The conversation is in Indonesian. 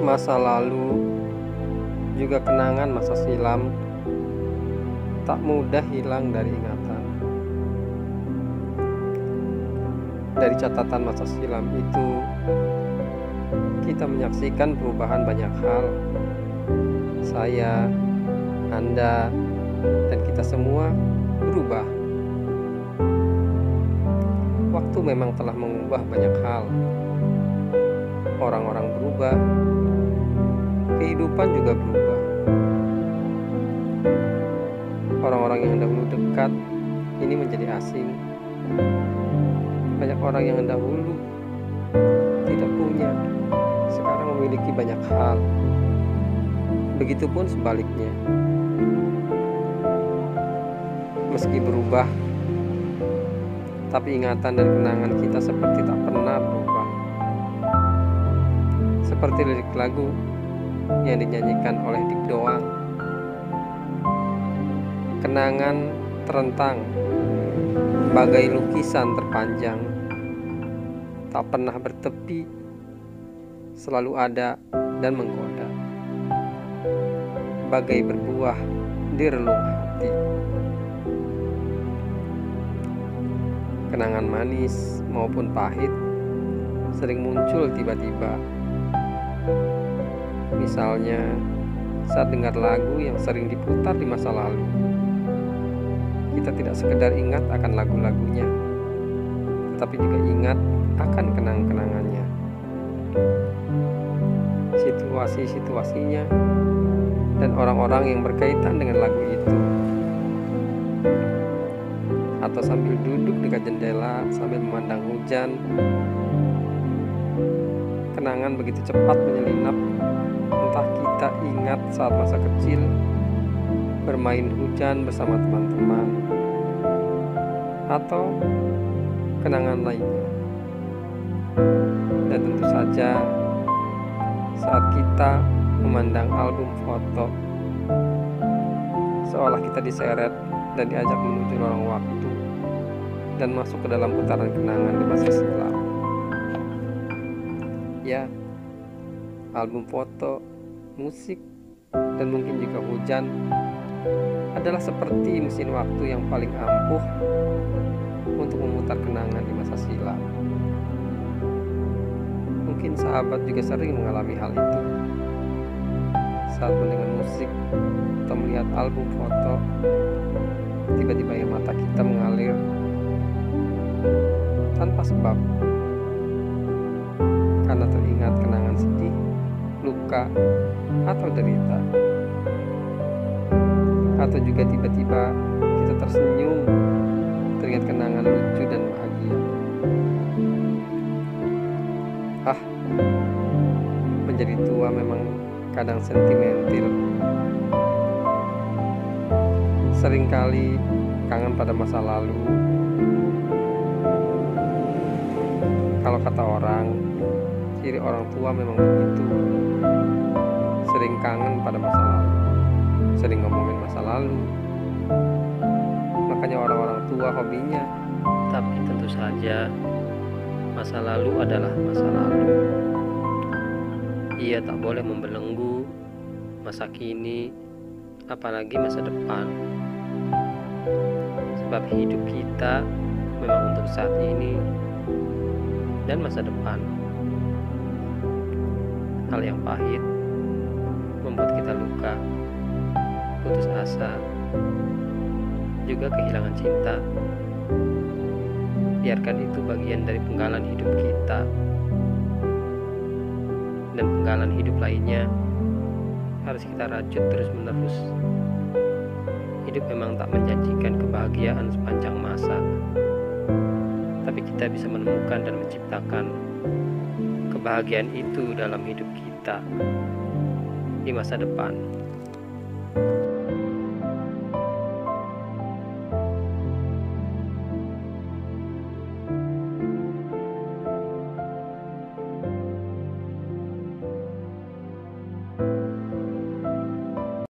masa lalu, juga kenangan masa silam tak mudah hilang dari ingatan. Dari catatan masa silam itu, kita menyaksikan perubahan banyak hal. Saya, Anda, dan kita semua berubah. Waktu memang telah mengubah banyak hal. Orang-orang berubah, kehidupan juga berubah. Orang-orang yang dahulu dekat ini menjadi asing. Banyak orang yang dahulu tidak punya, sekarang memiliki banyak hal. Begitupun sebaliknya. Meski berubah, tapi ingatan dan kenangan kita seperti tak pernah berubah. Seperti lirik lagu yang dinyanyikan oleh Dik Doang. Kenangan terentang bagai lukisan terpanjang, tak pernah bertepi, selalu ada dan menggoda, bagai berbuah di relung hati. Kenangan manis maupun pahit sering muncul tiba-tiba Misalnya, saat dengar lagu yang sering diputar di masa lalu, kita tidak sekedar ingat akan lagu-lagunya, tetapi juga ingat akan kenang-kenangannya, situasi-situasinya, dan orang-orang yang berkaitan dengan lagu itu. Atau sambil duduk dekat jendela sambil memandang hujan, kenangan begitu cepat menyelinap Entah kita ingat saat masa kecil bermain hujan bersama teman-teman atau kenangan lainnya. Dan tentu saja saat kita memandang album foto seolah kita diseret dan diajak menuju lorong waktu dan masuk ke dalam putaran kenangan di masa silam. Album foto, musik, dan mungkin juga hujan adalah seperti mesin waktu yang paling ampuh untuk memutar kenangan di masa silam. Mungkin sahabat juga sering mengalami hal itu saat mendengar musik atau melihat album foto. Tiba-tiba ya mata kita mengalir tanpa sebab luka, atau derita. Atau juga tiba-tiba kita tersenyum teringat kenangan lucu dan bahagia. Ah, menjadi tua memang kadang sentimental. Seringkali kangen pada masa lalu. Kalau kata orang, ciri orang tua memang begitu sering kangen pada masa lalu. Sering ngomongin masa lalu. Makanya orang-orang tua hobinya. Tapi tentu saja masa lalu adalah masa lalu. Ia tak boleh membelenggu masa kini apalagi masa depan. Sebab hidup kita memang untuk saat ini dan masa depan. Hal yang pahit membuat kita luka, putus asa, juga kehilangan cinta. Biarkan itu bagian dari penggalan hidup kita, dan penggalan hidup lainnya harus kita rajut terus-menerus. Hidup memang tak menjanjikan kebahagiaan sepanjang masa, tapi kita bisa menemukan dan menciptakan kebahagiaan itu dalam hidup kita di masa depan.